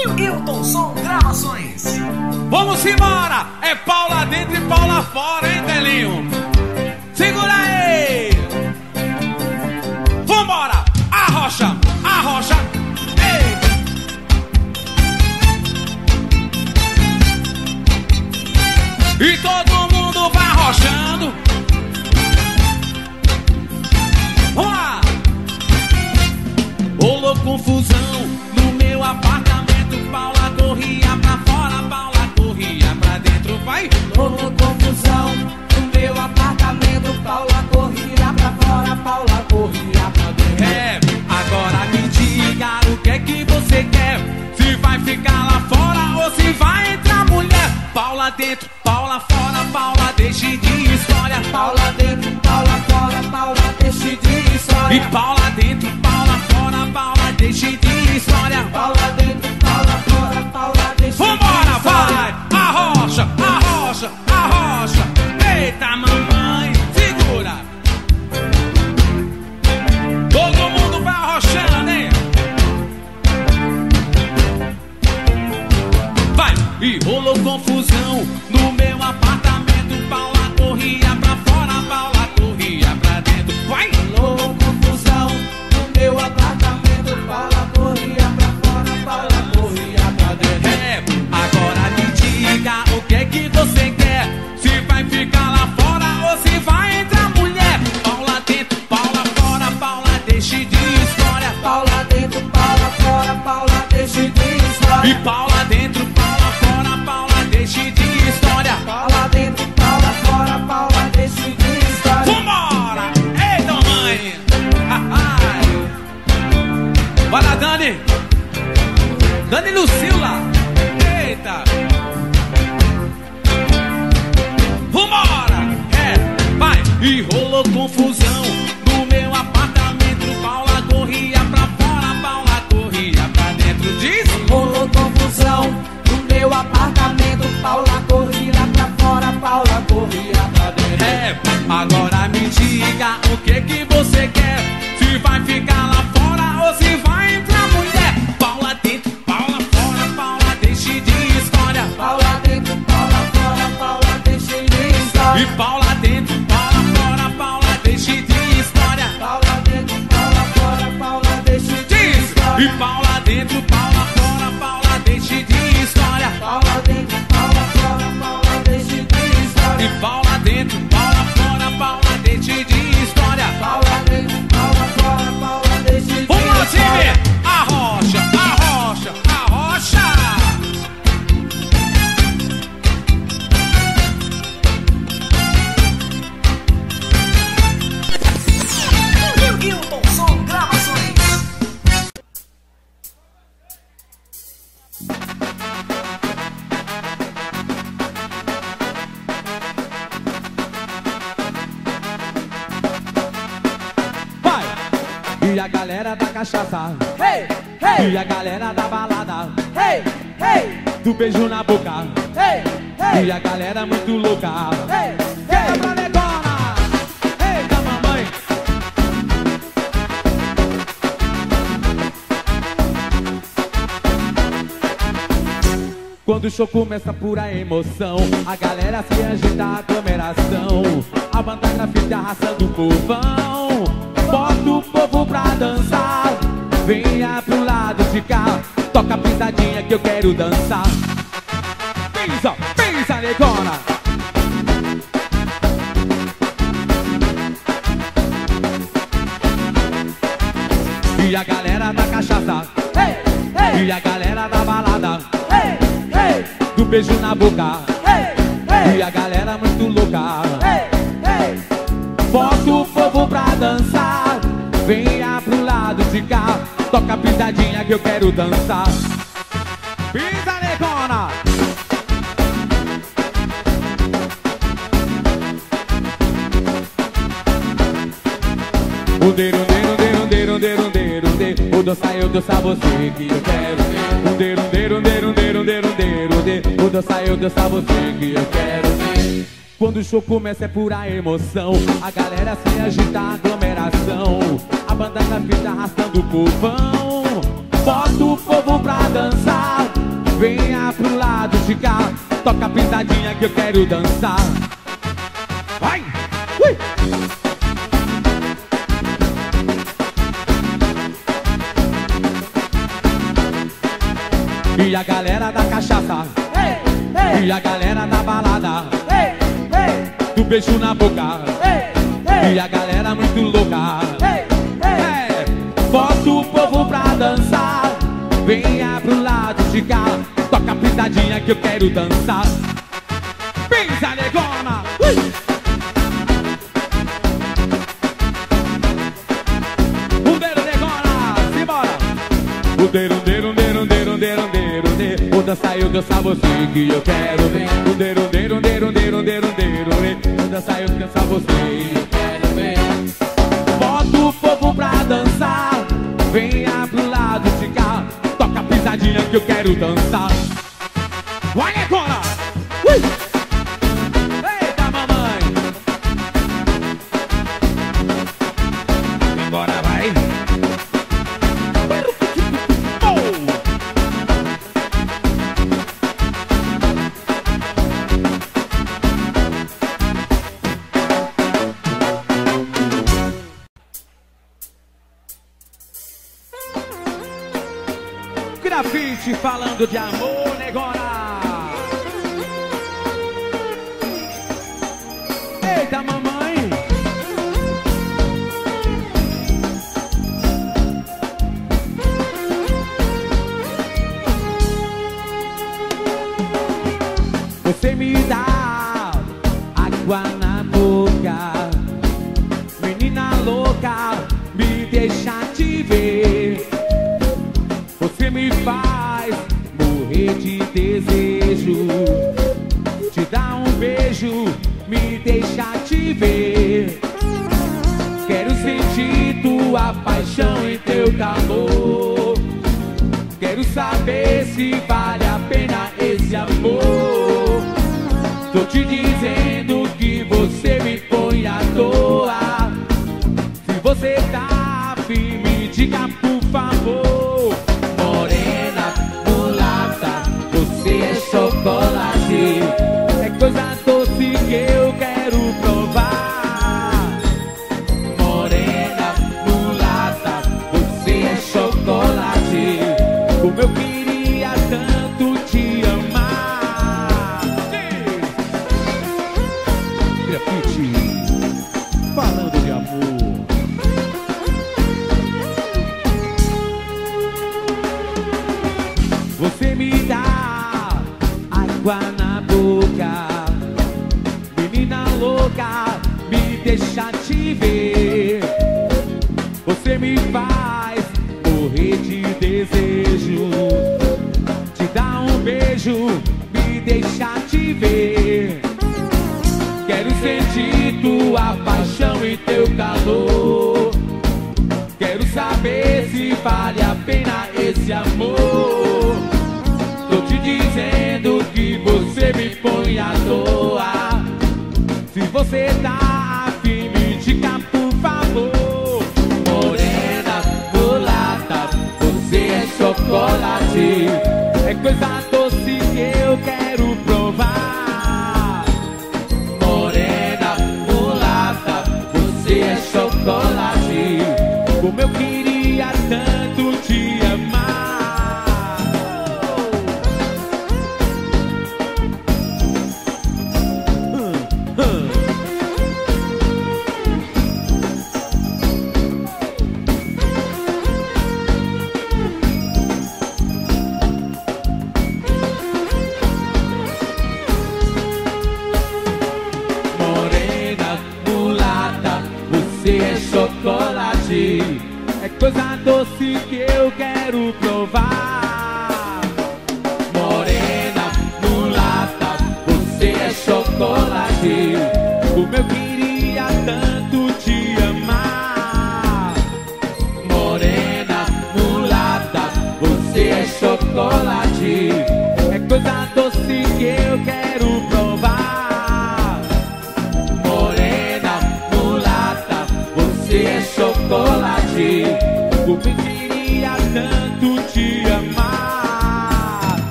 Hilton Som Gravações. Vamos embora! É Paula dentro e Paula fora, hein, Telinho? Segura aí! Vambora! Arrocha! Arrocha! Ei! E todo mundo vai arrochando. Vamos lá! Rolou confusão Vai! Rolou confusão no meu apartamento. Paula corria pra fora, Paula corria pra dentro. É, agora me diga o que é que você quer. Se vai ficar lá fora ou se vai entrar mulher. Paula dentro, Paula fora, Paula deixe de história. Paula dentro, Paula fora, Paula deixe de história. E Paula dentro, Paula fora, Paula deixe de história. Paula Dani Lucila! Emoção. A galera se agita, aglomeração. A banda grafite arrastando o povão. Bota o povo pra dançar. Venha pro lado de cá. Toca a pisadinha que eu quero dançar beijo na boca. Hey, E hey, a galera muito louca. Hey. Bota o povo pra dançar. Venha pro lado de cá. Toca a pisadinha que eu quero dançar. Pisa negona. O deiro, deiro, deiro, deiro, deiro, deiro, deiro O dançar eu dançar você que eu quero. O deiro, deiro, deiro, deiro, O dançar eu dançar você que eu quero ver? Quando o show começa é pura emoção. A galera se agita, aglomeração. A banda na fita arrastando o povão. Bota o povo pra dançar. Venha pro lado de cá, toca a pisadinha que eu quero dançar. Vai! Ui! E a galera da cachaça, e a galera da balada, do beijo na boca, e a galera muito louca. É, bota o povo pra dançar. Venha pro lado de cá, toca a pisadinha que eu quero dançar. Pisa, negona! Ui! Rudeiro, negona! Simbora! Rudeiro, rudeiro, rudeiro, Vou dançar eu, dançar você que eu quero ver. Rudeiro, rudeiro, rudeiro, rudeiro, rudeiro, rudeiro, rudeiro. Vou dançar eu, dançar você. Quero ver. Bota o povo pra dançar. Venha pro lado de cá. Toca a pisadinha que eu quero dançar. Vai, agora! Grafite falando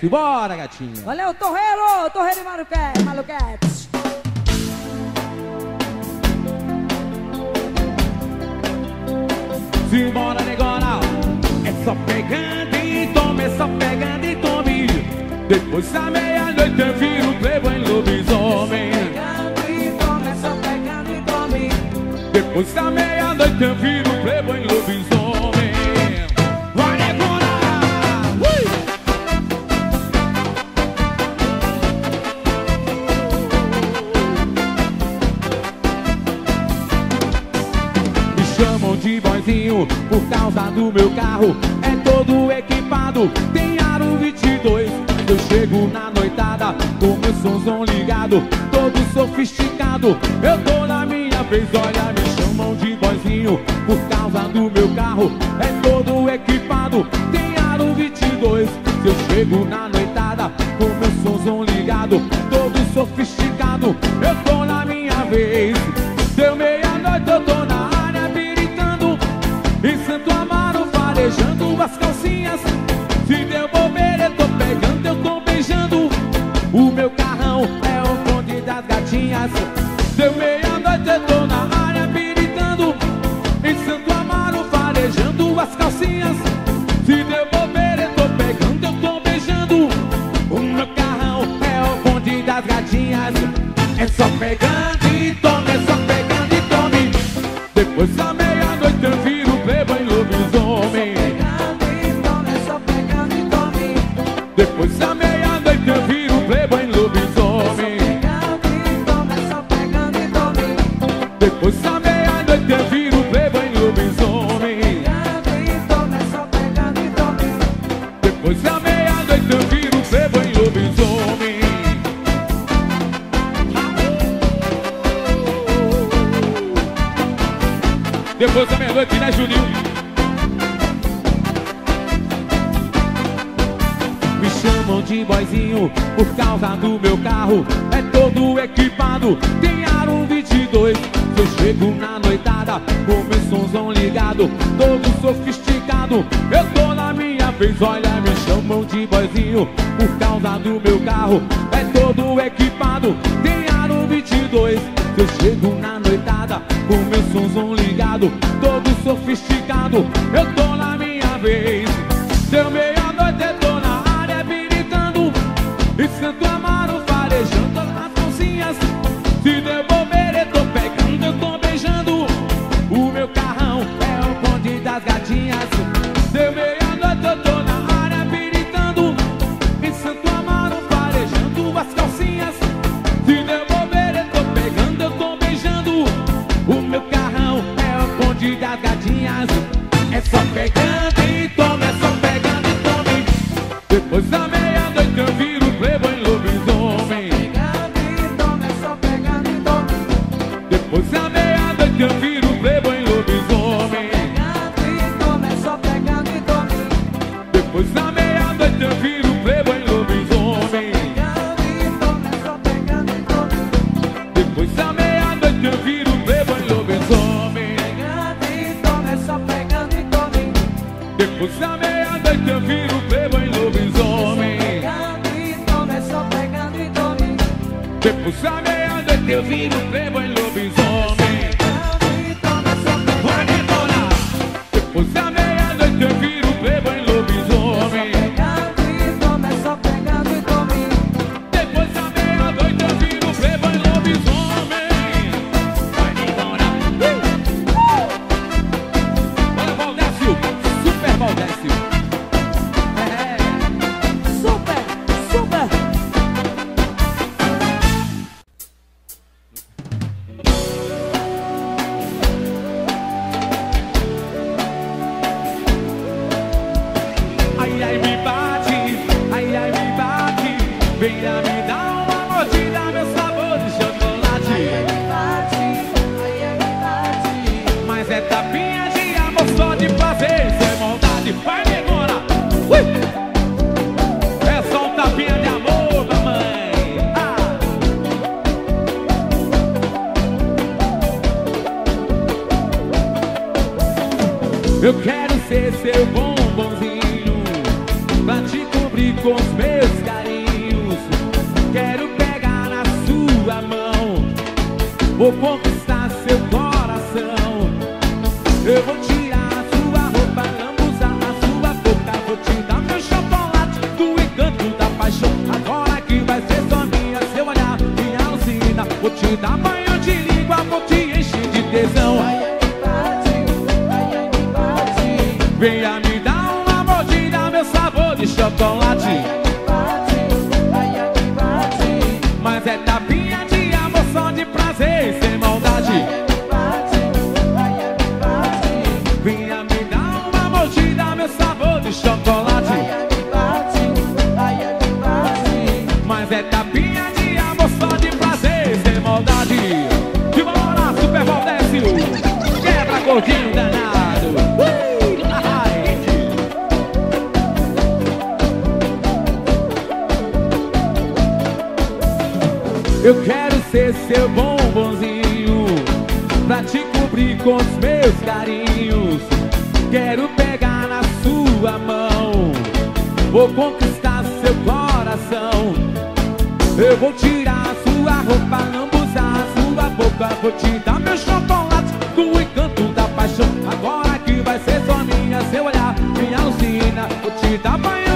Simbora, gatinha. Valeu, Torreiro, Torreiro e Maluquete. Maluquete. Simbora, negona. É só pegando e tome, é só pegando e tome. Depois da meia por causa do meu carro. É todo equipado, tem aro 22. Eu chego na noitada com meu somzão ligado, todo sofisticado. Eu tô na minha vez, olha, me chamam de boizinho por causa do meu carro. É todo equipado, tem aro 22. Eu chego na noitada com meu somzão ligado, todo Em Santo Amaro farejando as calcinhas. Se devolver eu tô pegando, eu tô beijando. O meu carrão é o bonde das gatinhas. Deu meia-noite eu tô carro é todo equipado, tem aro 22. Eu chego na noitada, com meu somzão ligado, todo sofisticado. Eu tô Eu quero ser seu bombonzinho Pra te cobrir com os meus carinhos. Quero pegar na sua mão Vou conquistar seu coração. Eu vou tirar a sua roupa Lambuzar a sua boca. Vou te dar meu chocolate Do encanto da paixão. Agora que vai ser só minha Seu olhar me alucina Vou te dar banho Eu quero ser seu bombonzinho Pra te cobrir com os meus carinhos. Quero pegar na sua mão Vou conquistar seu coração. Eu vou tirar sua roupa, lambuzar sua boca. Vou te dar meu chocolate do encanto da paixão. Agora que vai ser só minha, seu olhar me alucina Vou te dar banho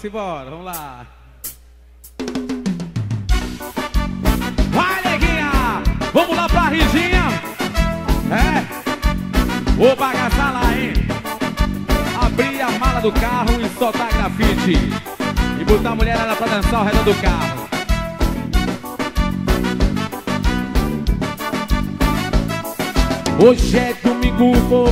Vamos embora, vamos lá Vai, neguinha! Vamos lá pra Riginha! É! Vou bagaçar lá, hein? Abrir a mala do carro e soltar grafite. E botar a mulherada pra dançar ao redor do carro. Hoje é domingo, vou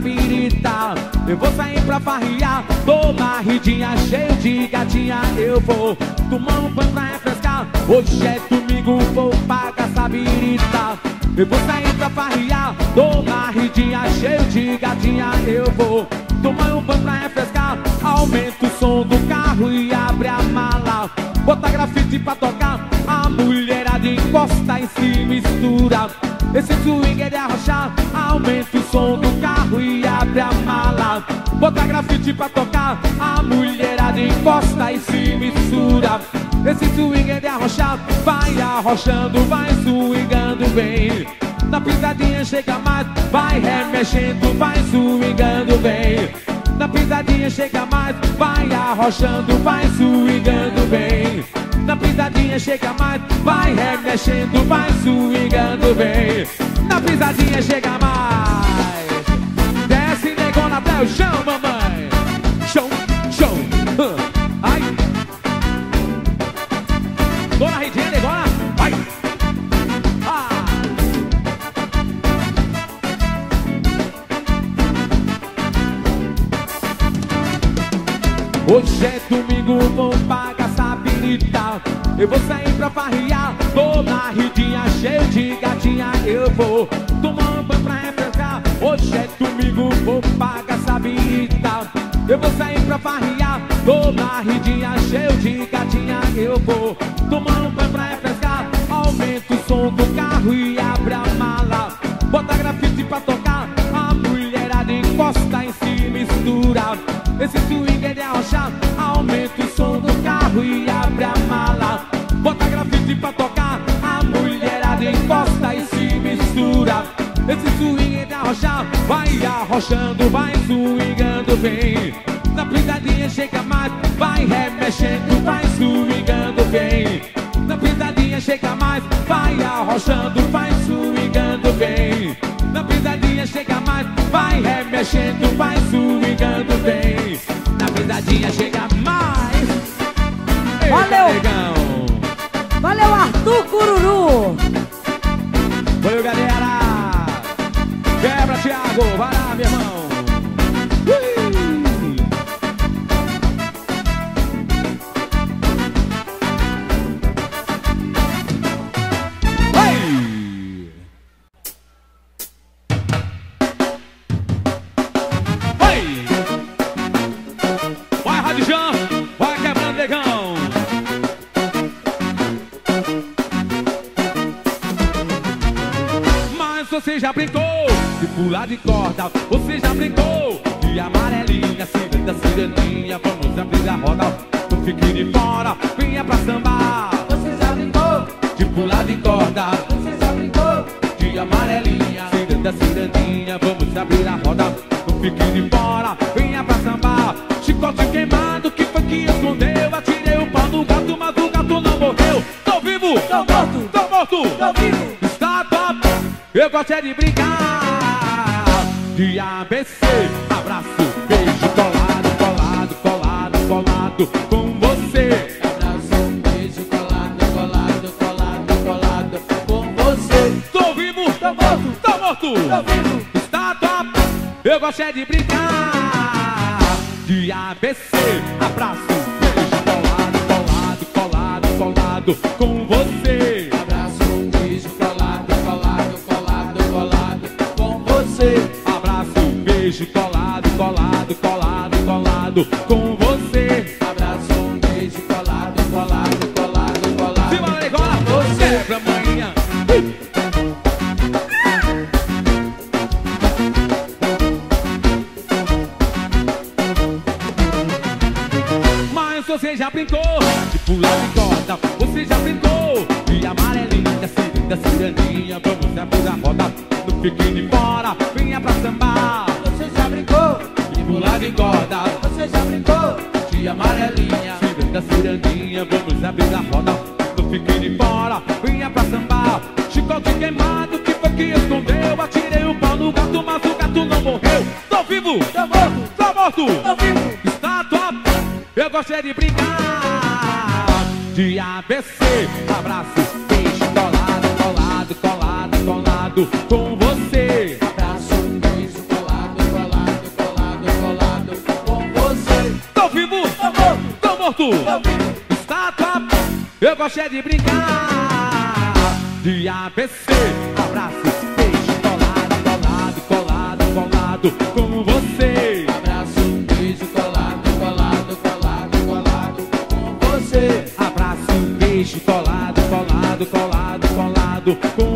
birita Eu vou sair pra farriar Tô ridinha, cheio de gatinha. Eu vou tomar um banho pra refrescar. Hoje é domingo, vou bagaçar birita Eu vou sair pra farriar Tô ridinha, cheio de gatinha. Eu vou tomar um banho pra refrescar. Aumenta o som do carro e abre a mala. Bota grafite pra tocar. A mulherada encosta e se mistura. Esse swing é de arrochar, aumenta o som do abre a mala. Bota grafite pra tocar, a mulherada encosta e se mistura. Esse swing é de arrochar, vai arrochando, vai swingando bem. Na pisadinha chega mais, vai remexendo, vai swingando bem. Na pisadinha chega mais, vai arrochando, vai swingando bem. Na pisadinha chega mais, vai remexendo, vai swingando bem. Na pisadinha chega mais. Até o chão, mamãe. Chão, chão. hã, Ai. Dona Ritinha negona, vai. Ah. Hoje é domingo, vou pagar sabirita Eu vou sair pra farriar Tô na ridinha, cheio de gatinha Eu vou tomar um banho pra refrescar Hoje é domingo, vou pagar Eu vou sair pra farriar, tô barridinha, cheio de gatinha. Eu vou tomar um banho pra refrescar. Aumenta o som do carro e abre a mala. Bota grafite pra tocar, a mulherada encosta em si, mistura. Esse swing é de arrochar, aumenta o som do carro e abre a mala. Bota grafite pra tocar, a mulherada encosta e se mistura. Esse swing é de arrochar, vai arrochando, vai pisadinha chega mais, vai remexendo, vai swingando bem. Na pisadinha chega mais, vai arrochando, vai swingando bem. Na pisadinha chega mais, vai remexendo, vai swingando bem. Na pisadinha chega mais. Eita, Valeu. negão. Valeu, Arthur Cururu. Valeu, galera! Quebra, Thiago! Vai lá, meu irmão! Corda, você já brincou de amarelinha, ciranda, cirandinha, vamos abrir a roda, não fique de fora, venha pra sambar. Você já brincou, De pular de corda, você já brincou, de amarelinha, ciranda, cirandinha, vamos abrir a roda, não fique de fora, venha pra sambar. Chicote queimado, que foi que escondeu, atirei o pau no gato, mas o gato não morreu. Tô vivo, tô morto, tô morto, tô vivo. Está top, eu gosto é de brincar De ABC, abraço, beijo, colado, colado, colado, colado Com você. Abraço, beijo, colado, colado, colado, colado com você. Tô vivo, Tô morto, tô morto. Tô vivo. Está top, eu gosto é de brincar. De ABC, abraço, beijo, colado, colado, colado, colado Com você Com ABC, abraço, beijo, colado, colado, colado, colado Com você Abraço, beijo, colado, colado, colado, colado com você. Abraço, beijo, colado, colado, colado, colado Com você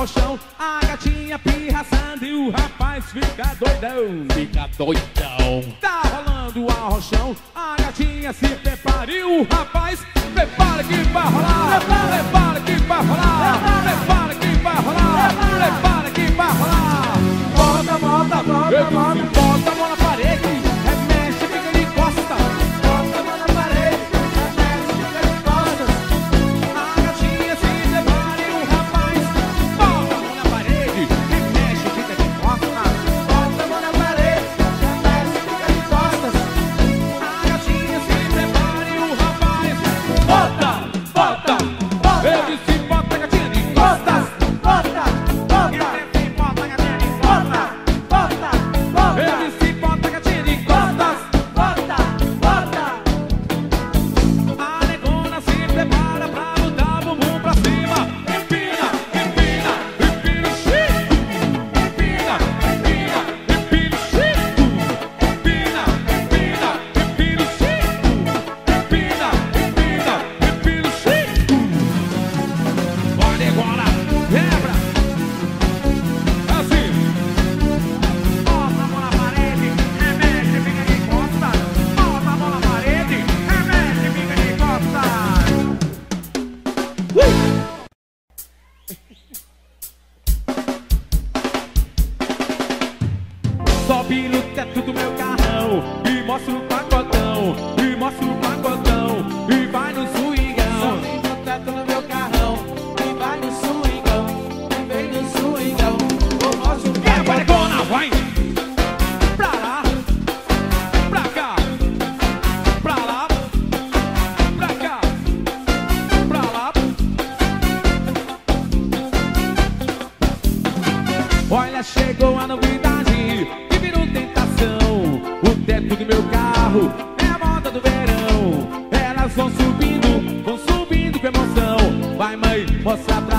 rochão, a gatinha pirraçando e o rapaz fica doidão. Fica doidão. Tá rolando o arrochão, a gatinha se prepara e o rapaz prepara que vai rolar. Prepara que vai rolar. Prepara que vai rolar. Prepara que vai rolar. bota bota bota bota. What's up?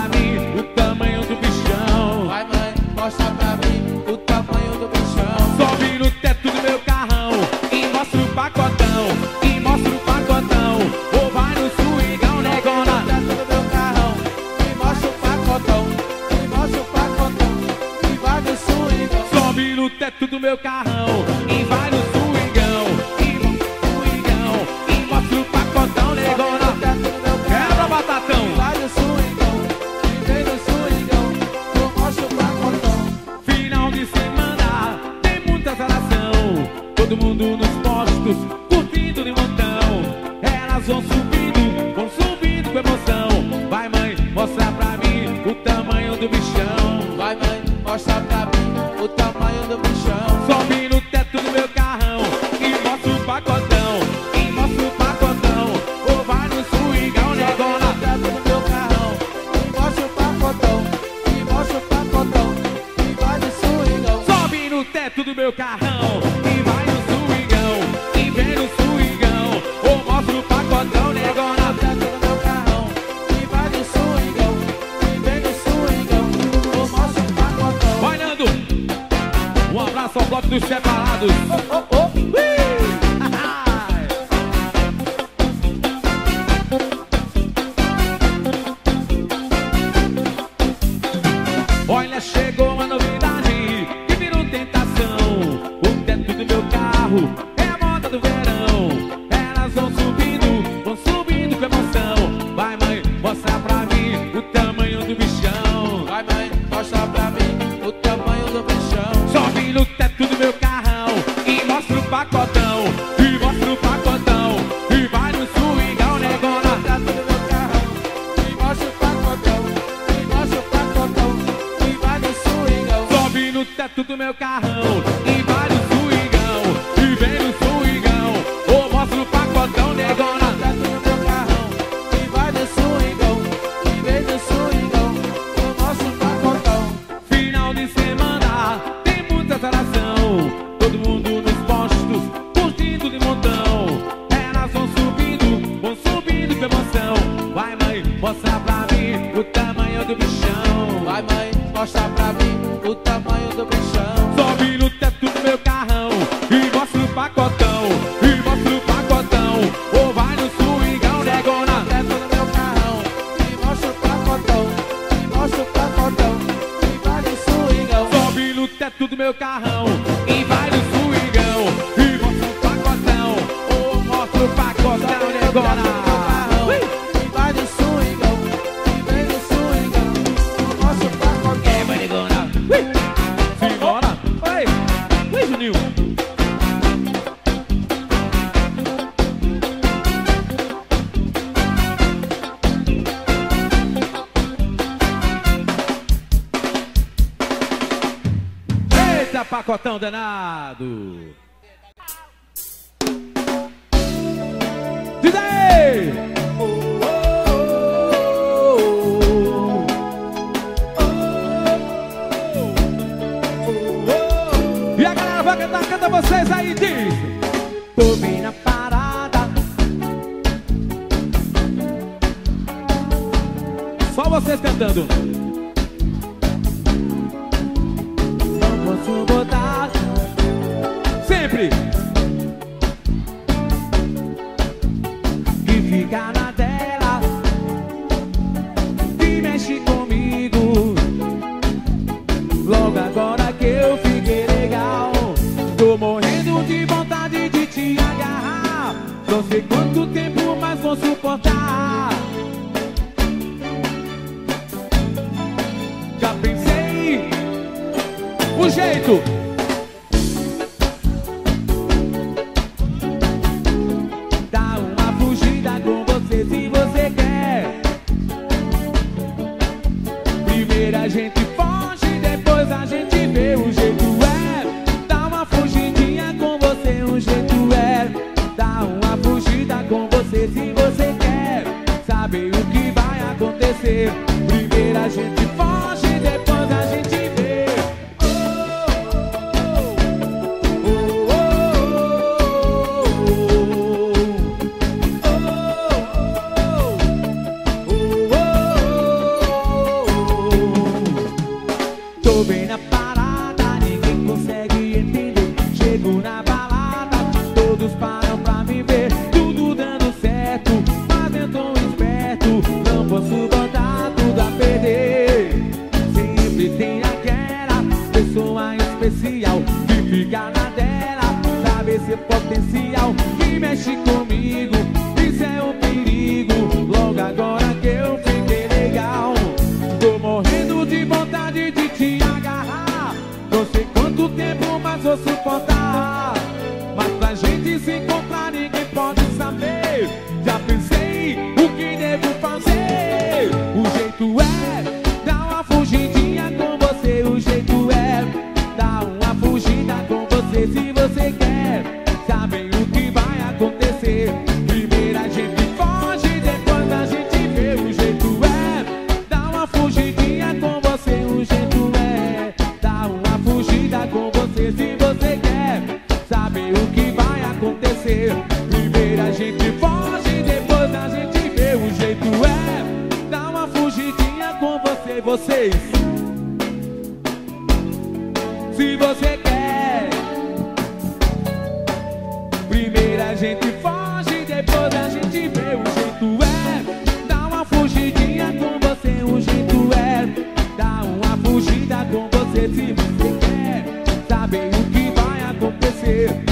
yeah.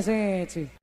Gente.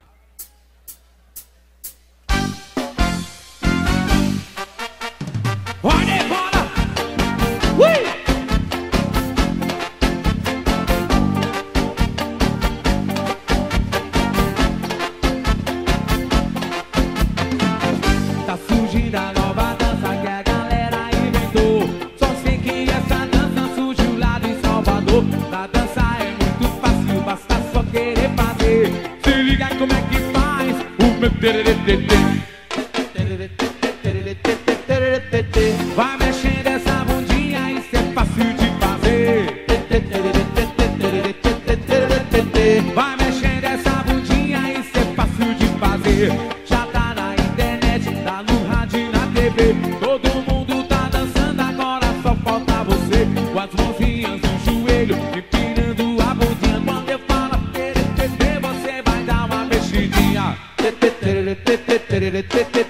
Vai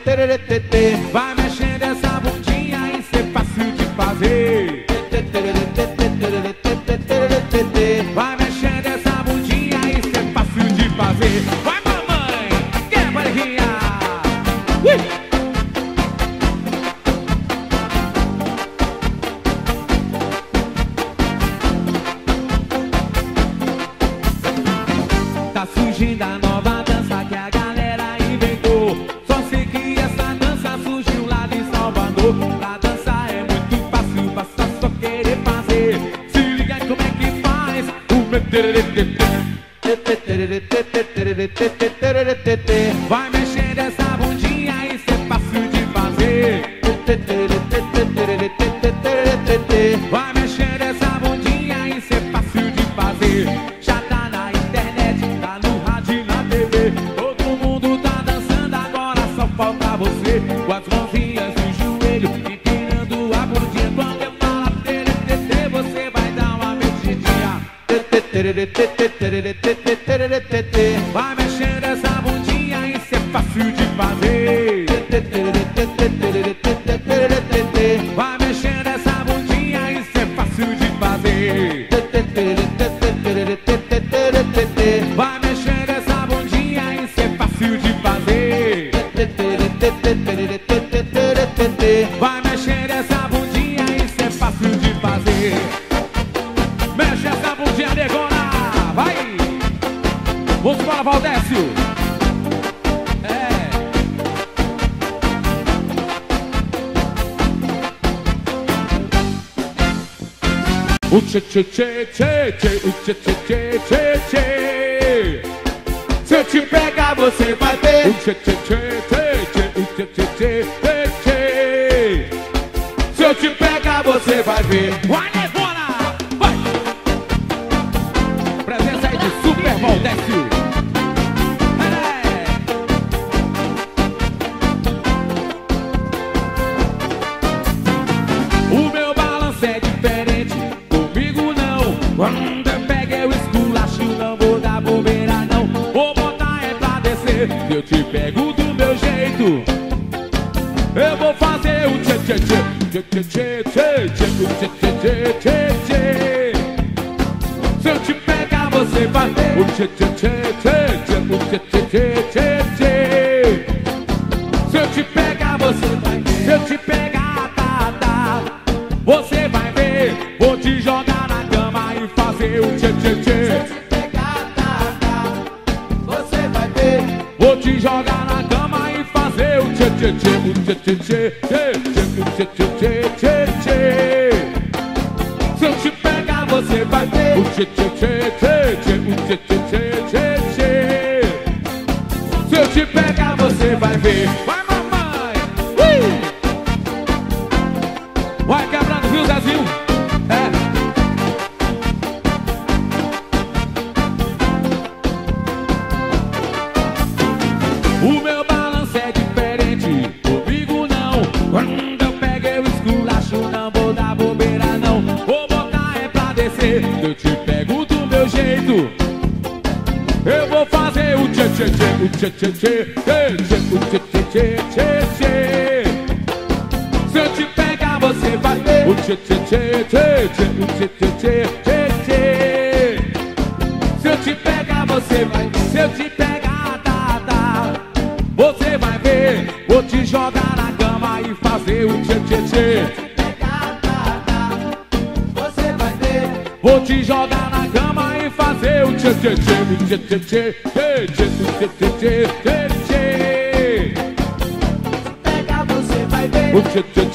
vai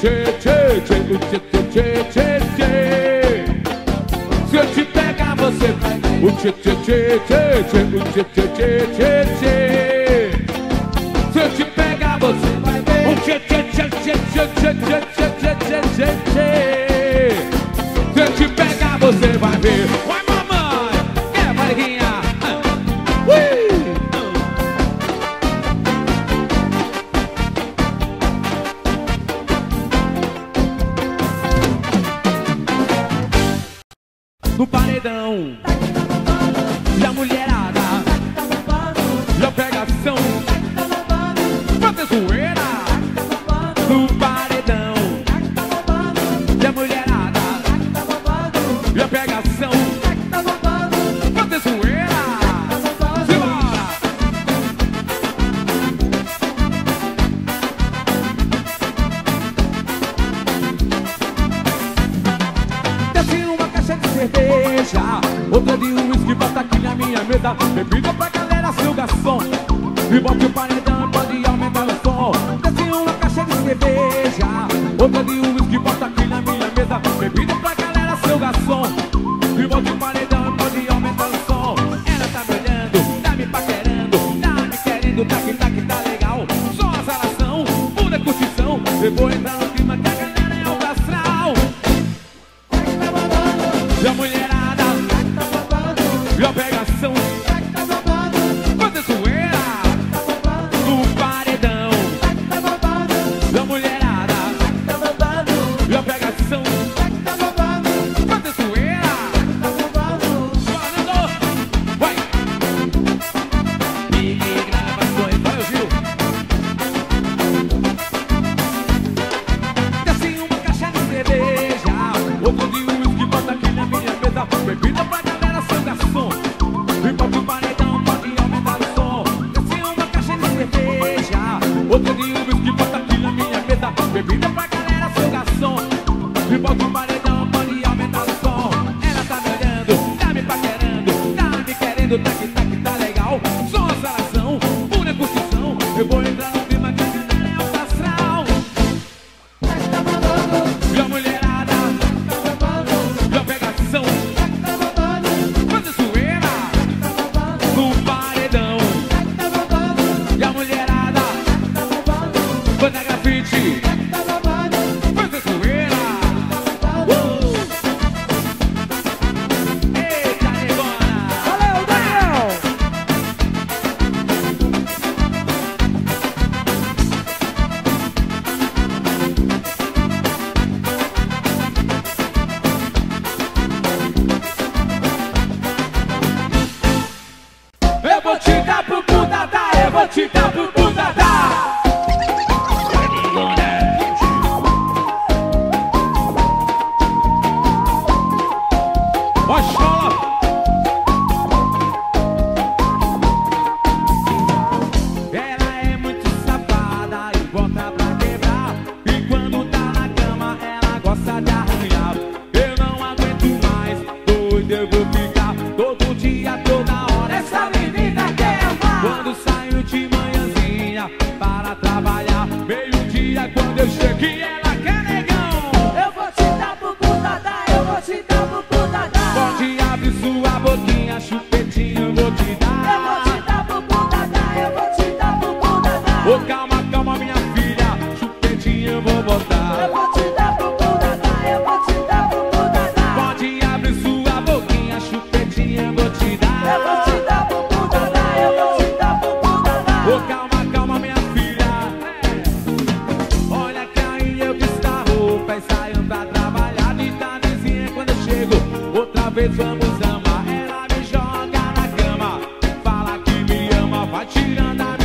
tchê, tchê, tchê, do tchê, tchê, tchê, tchê. Se eu te pegar, você vai. O tchê, tchê, tchê, tchê, tchê, do tchê, tchê. Se eu te pegar, você vai ver. O tchê, tchê, tchê, tchê, tchê, tchê, tchê, tchê, tchê. Se eu te pegar, você vai ver. with you. atirando a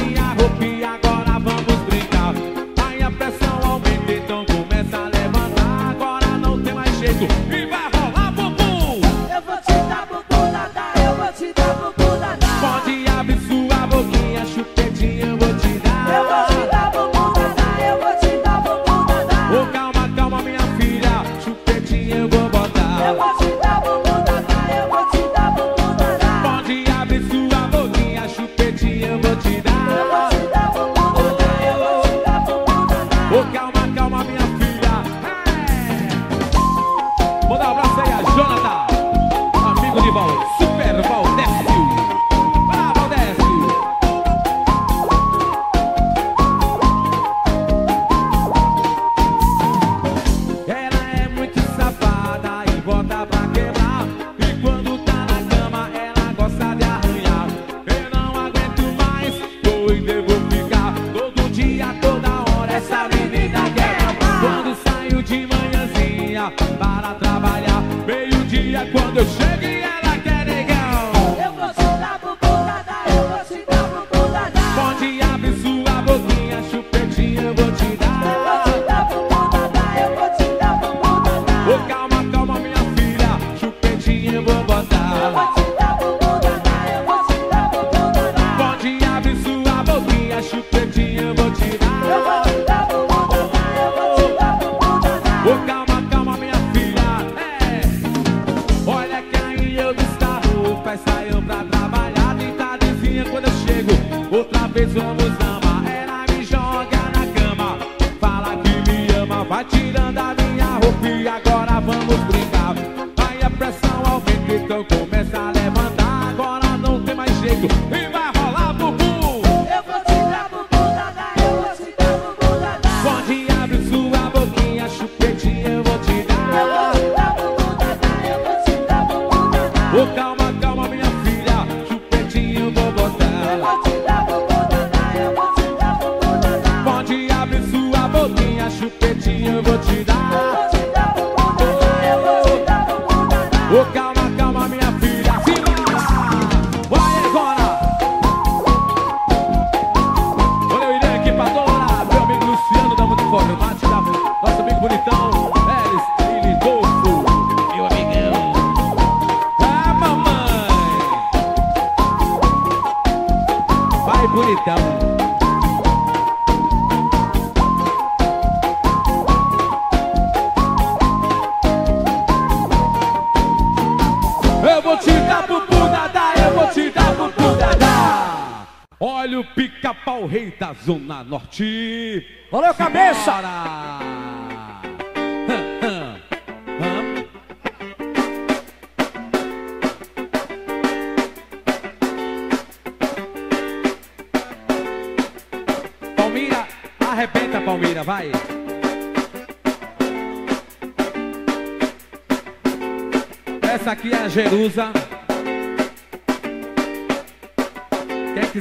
la.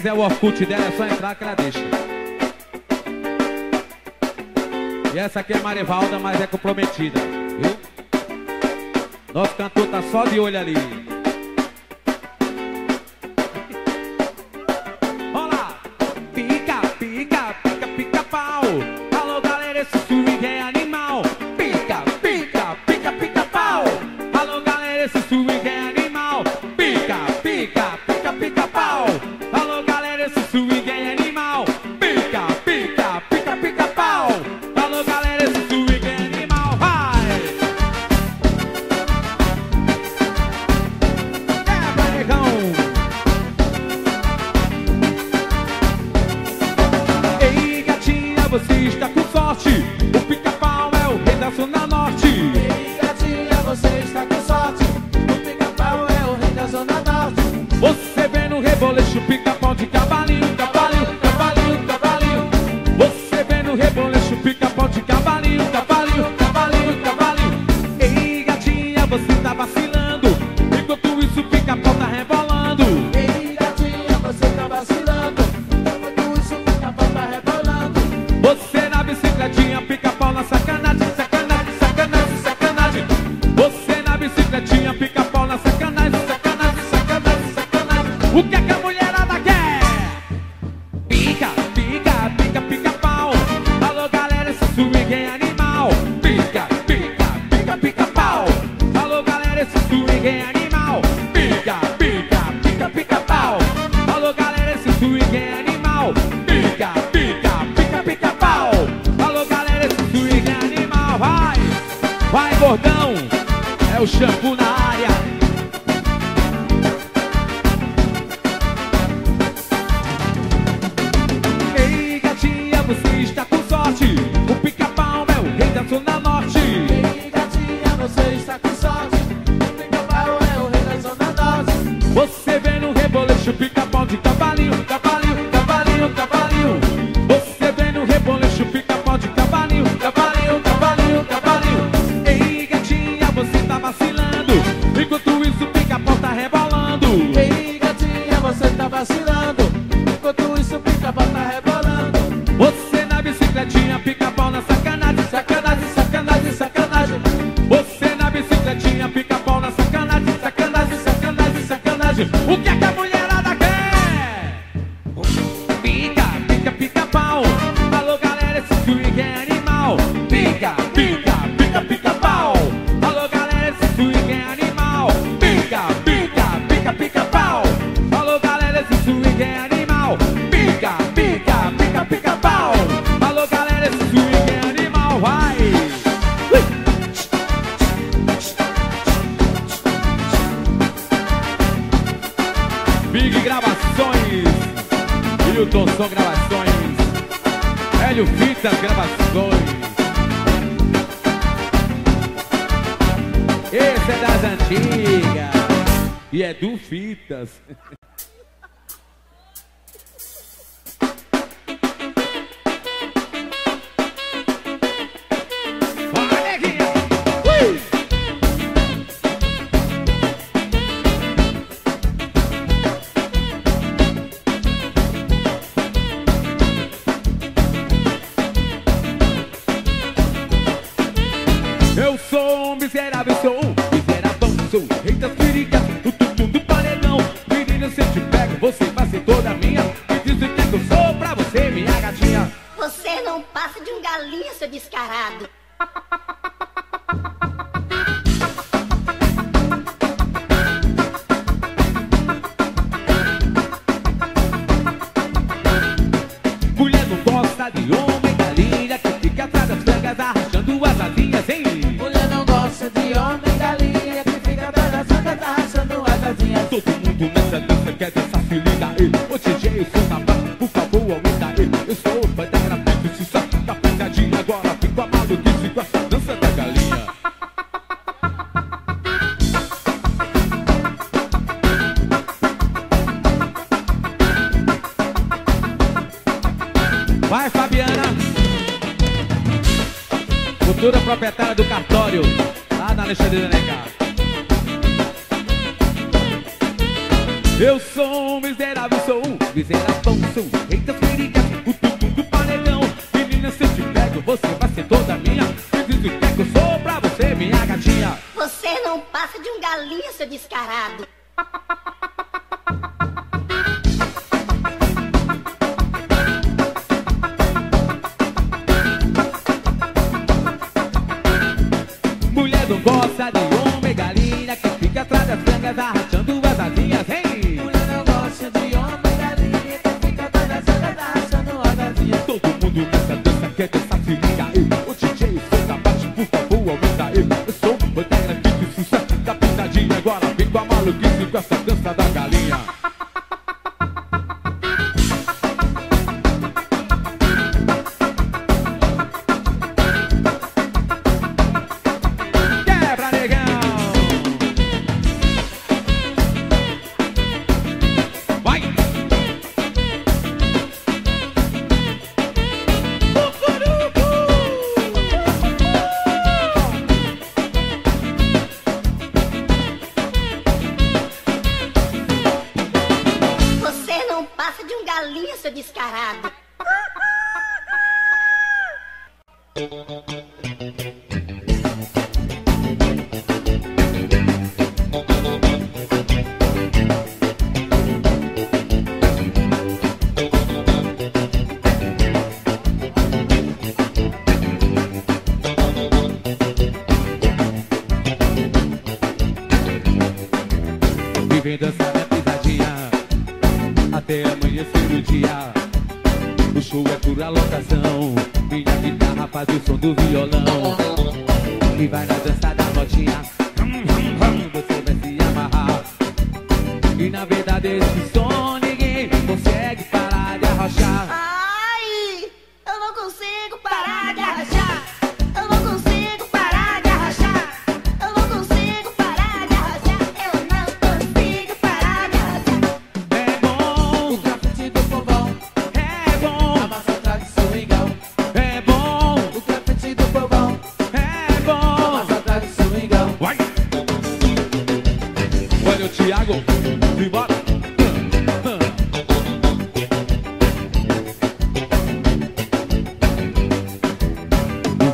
quiser o Orkut dela, é só entrar que ela deixa. E essa aqui é Marivalda, mas é comprometida, viu? Nosso cantor tá só de olho ali. Milton Som Gravações, Hélio Fitas Gravações. Esse é das antigas e é do Fitas. Não gosta de homem galinha que fica atrás das frangas da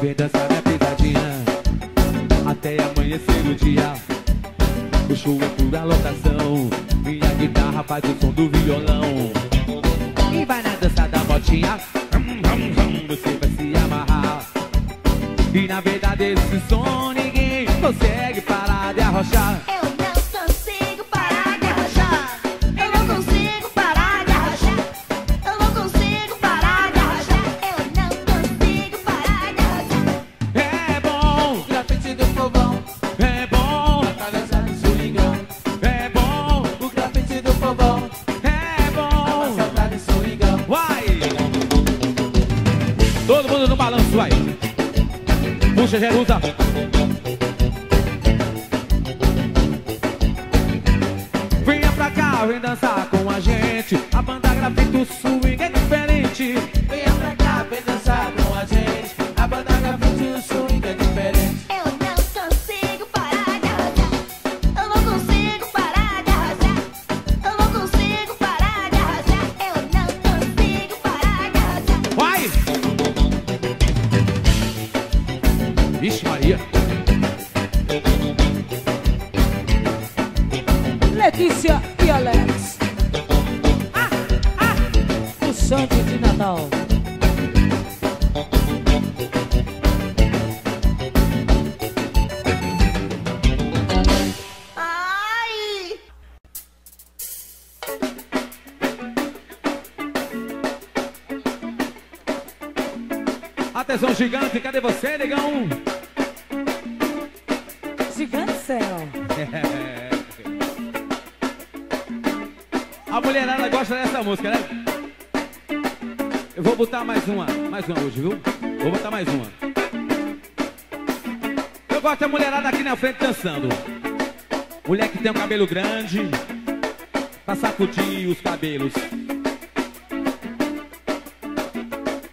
vem dançar minha pesadinha Até amanhecer o dia. O show é pura lotação Minha guitarra faz o som do violão. E vai na dança da motinha hum, hum, hum, Você vai se amarrar. E na verdade esse som ninguém consegue parar de arrochar Puxa, Jerusa! Venha você, negão? Gigante céu. A mulherada gosta dessa música, né? Eu vou botar mais uma, mais uma hoje, viu? Vou botar mais uma. Eu gosto da mulherada aqui na frente dançando. Mulher que tem um cabelo grande, pra sacudir os cabelos.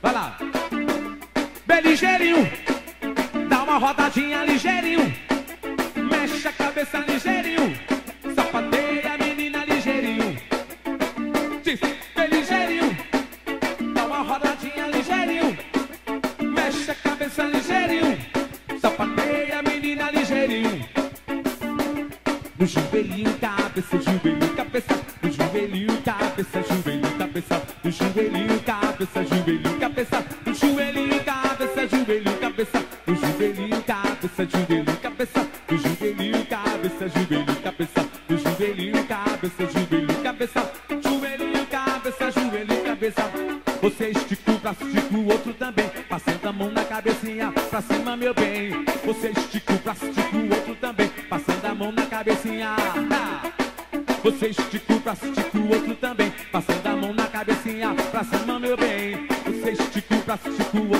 Vai lá. Bem ligeirinho, dá uma rodadinha ligeirinho. Mexe a cabeça ligeirinho, sapateia menina ligeirinho. Diz, bem ligeirinho, dá uma rodadinha ligeirinho. Mexe a cabeça ligeirinho, sapateia menina ligeirinho. No joelhinho, cabeça, joelhinho, cabeça. No joelhinho, cabeça, joelhinho, cabeça. No joelhinho, cabeça, joelhinho, cabeça. Pra cima, meu bem. Você estica o braço, estica o outro também. Passando a mão na cabecinha. Você estica o braço, estica o outro também. Passando a mão na cabecinha, pra cima, meu bem. Você estica o braço, estica o outro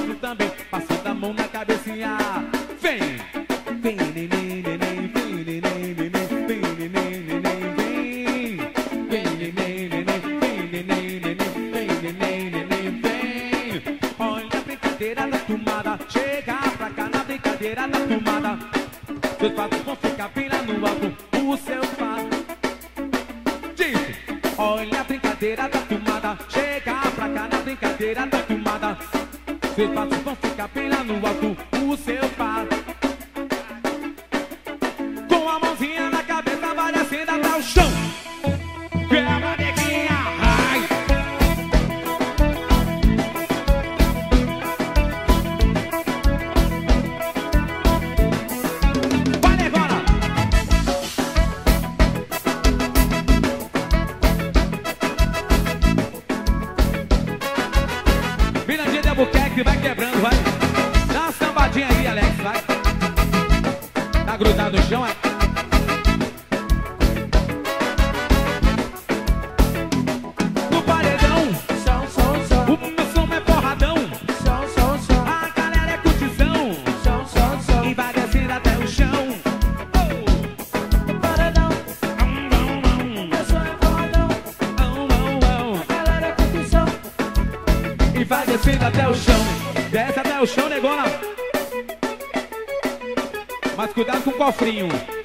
cofrinho.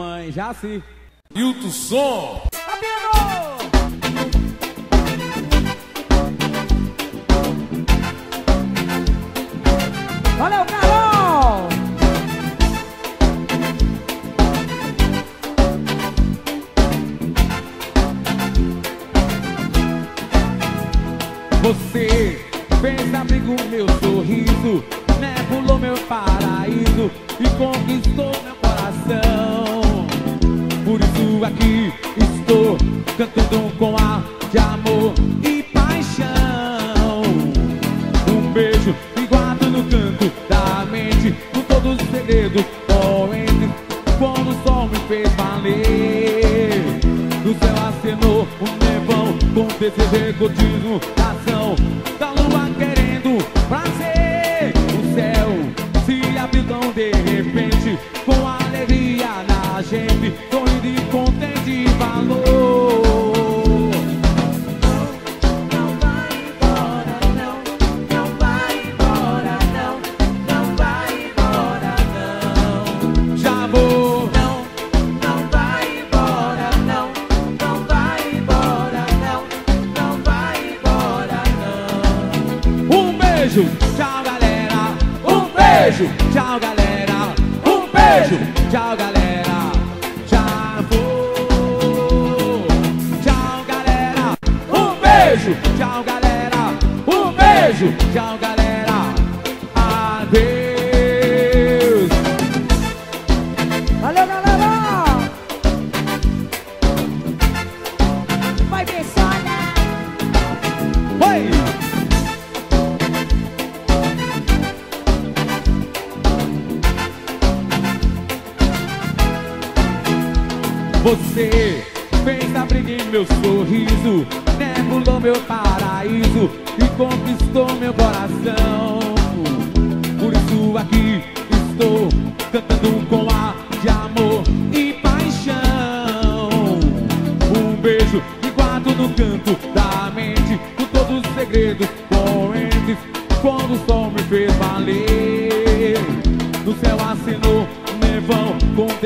mãe se. E o Tusson. Valeu, Carol! Você fez abrigo meu sorriso, né? Pulou meu paraíso e conquistou meu coração. Por isso aqui estou cantando com ar de amor e paixão. Um beijo e guardo no canto da mente, com todo os segredos. poente, quando o sol me fez valer. do céu acenou um nevão com desejo egotismo.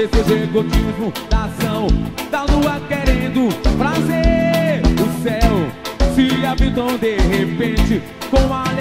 Seu egotismo da ação da lua querendo prazer. O céu se habitam de repente com a